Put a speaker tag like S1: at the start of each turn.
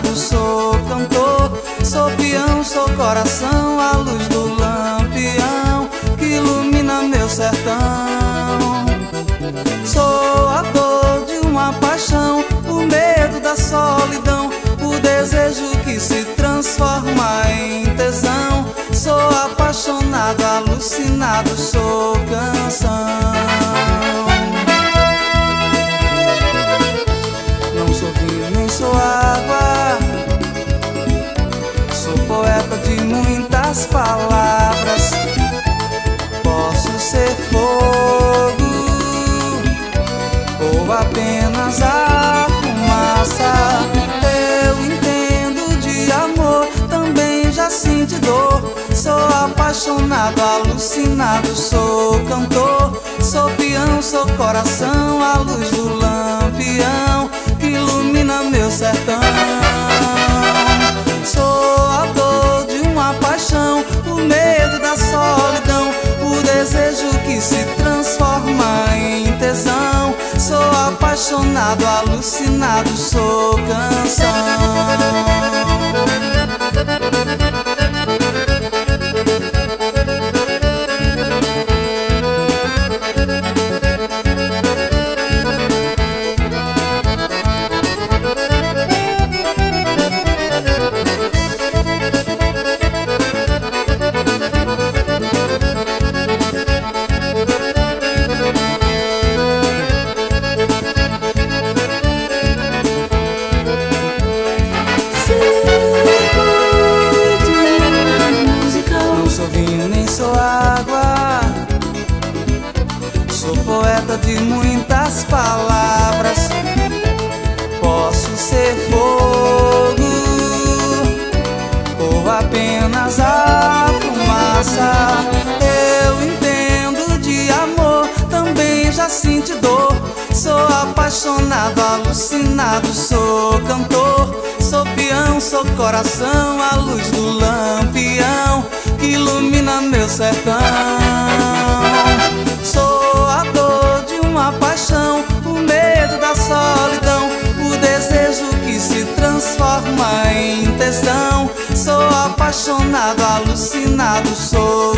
S1: amado, sou cantor, sou peão, sou coração, a luz do lampião que ilumina meu sertão. Sou a dor de uma paixão, o medo da solidão, o desejo que se transforma em tesão. Sou apaixonado, alucinado, sou canção. Muitas palavras. Posso ser fogo ou apenas a fumaça. Eu entendo de amor, também já sinto dor. Sou apaixonado, alucinado, sou cantor. Sou peão, sou coração, a luz do lampião que ilumina meu sertão. Alucinado, sou canção. Poeta de muitas palavras. Posso ser fogo ou apenas a fumaça. Eu entendo de amor, também já sinto dor. Sou apaixonado, alucinado, sou cantor. Sou peão, sou coração, a luz do lampião que ilumina meu sertão. Apaixonado, alucinado, sou.